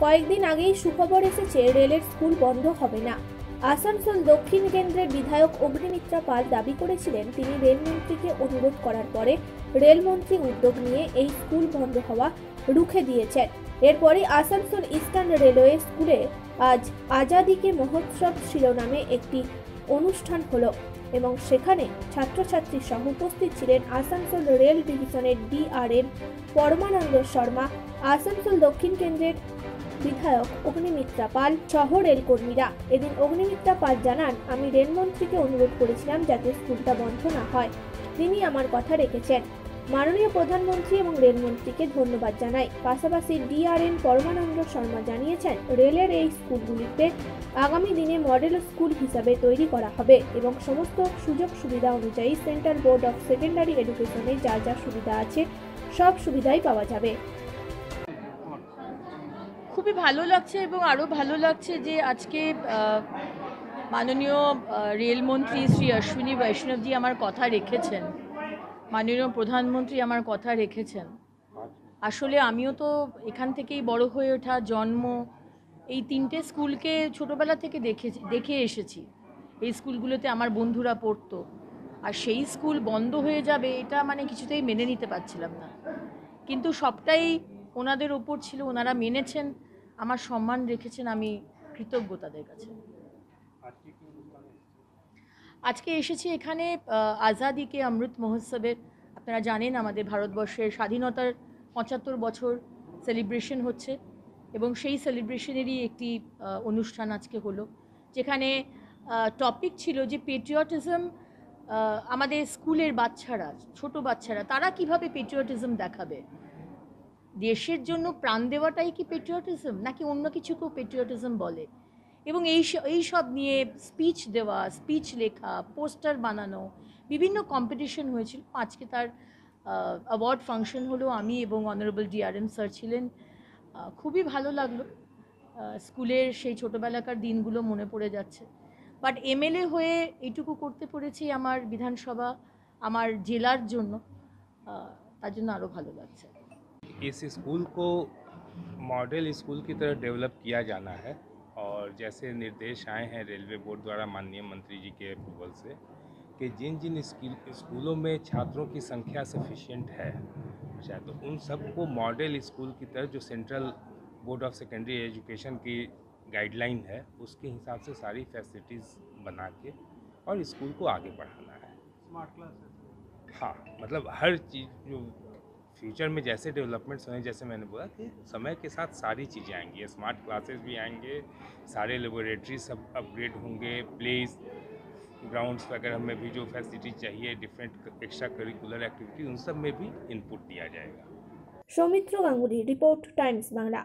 কয়েকদিন আগেই সুখবর এসেছে, রেলের স্কুল বন্ধ হবে না। আসানসোল দক্ষিণ কেন্দ্রের বিধায়ক অগ্নিমিত্রা পাল দাবি করেছিলেন, তিনি রেলমন্ত্রীকে অনুরোধ করার পরে রেলমন্ত্রী উদ্যোগ নিয়ে এই স্কুল বন্ধ হওয়া রুখে দিয়েছেন। এরপরই আসানসোল ইস্টার্ন রেলওয়ে স্কুলে আজ আজাদিকে মহোৎসব শিরোনামে একটি অনুষ্ঠান হলো এবং সেখানে ছাত্রছাত্রী সহ উপস্থিত ছিলেন আসানসোল রেল ডিভিশনের ডিআরএম পরমানন্দ শর্মা। আসানসোল দক্ষিণ কেন্দ্রের বিধায়ক অগ্নিমিত্রা পাল সহ রেলকর্মীরা এদিন অগ্নিমিত্রা পাল জানান, আমি রেলমন্ত্রীকে অনুরোধ করেছিলাম যাতে স্কুলটা বন্ধ না হয়। তিনি আমার কথা রেখেছেন। মাননীয় প্রধানমন্ত্রী এবং রেলমন্ত্রীকে ধন্যবাদ জানাই। পাশাপাশি ডিআরএন পরমানন্দ শর্মা জানিয়েছেন, রেলের এই স্কুলগুলিতে আগামী দিনে মডেল স্কুল হিসাবে তৈরি করা হবে এবং সমস্ত সুযোগ সুবিধা অনুযায়ী সেন্ট্রাল বোর্ড অফ সেকেন্ডারি এডুকেশনে যা যা সুবিধা আছে, সব সুবিধাই পাওয়া যাবে। খুবই ভালো লাগছে এবং আরও ভালো লাগছে যে আজকে মাননীয় রেলমন্ত্রী শ্রী অশ্বিনী বৈষ্ণবজি আমার কথা রেখেছেন। মাননীয় প্রধানমন্ত্রী আমার কথা রেখেছেন। আসলে আমিও তো এখান থেকেই বড় হয়ে ওঠা, জন্ম, এই তিনটে স্কুলকে ছোটোবেলা থেকে দেখে দেখে এসেছি। এই স্কুলগুলোতে আমার বন্ধুরা পড়তো। আর সেই স্কুল বন্ধ হয়ে যাবে এটা মানে কিছুতেই মেনে নিতে পারছিলাম না। কিন্তু সবটাই ওনাদের ওপর ছিল, ওনারা মেনেছেন। আমার সম্মান রেখেছেন আমি কৃতজ্ঞ তাদের কাছে। আজকে এসেছি? এখানে আজাদিকে অমৃত মহোৎসবের আপনারা জানেন আমাদের ভারতবর্ষের স্বাধীনতার পঁচাত্তর বছর সেলিব্রেশন হচ্ছে এবং সেই সেলিব্রেশনেরই একটি অনুষ্ঠান আজকে হলো। যেখানে টপিক ছিল যে পেট্রিয়টিজম আমাদের স্কুলের বাচ্চারা ছোট বাচ্চারা তারা কীভাবে পেট্রিয়টিজম দেখাবে? দেশের জন্য প্রাণ দেওয়াটাই কি পেট্রিয়টিজম নাকি অন্য কিছুকেও পেট্রিয়টিজম বলে? এবং এই এই সব নিয়ে স্পিচ দেওয়া স্পিচ লেখা পোস্টার বানানো, বিভিন্ন কম্পিটিশন হয়েছিল। আজকে তার অ্যাওয়ার্ড ফাংশন হলো আমি এবং অনারেবল ডিআরএম স্যার ছিলেন। খুবই ভালো লাগল। স্কুলের সেই ছোটোবেলাকার দিনগুলো মনে পড়ে যাচ্ছে। বাট এমএলএ হয়ে এইটুকু করতে পেরেছি আমার বিধানসভা, আমার জেলার জন্য। তার জন্য আরও ভালো লাগছে। इस स्कूल को मॉडल स्कूल की तरह डेवलप किया जाना है और जैसे निर्देश आए हैं रेलवे बोर्ड द्वारा माननीय मंत्री जी के अप्रूवल से कि जिन जिन स्किल स्कूलों में छात्रों की संख्या सफिशिएंट है शायद तो उन सबको मॉडल स्कूल की तरह जो central board of secondary education की गाइडलाइन है उसके हिसाब से सारी फैसिलिटीज़ बना के और स्कूल को आगे बढ़ाना है। हाँ मतलब हर चीज़ जो फ्यूचर में जैसे डेवलपमेंट्स होंगे जैसे मैंने बोला कि समय के साथ सारी चीज़ें आएँगी। स्मार्ट क्लासेस भी आएँगे, सारे लेबोरेटरी सब अपग्रेड होंगे प्लेस ग्राउंड्स वगैरह में भी जो फैसिलिटी चाहिए डिफरेंट एक्स्ट्रा करिकुलर एक्टिविटी उन सब में भी इनपुट दिया जाएगा। Soumitra Ganguly report Times Bangla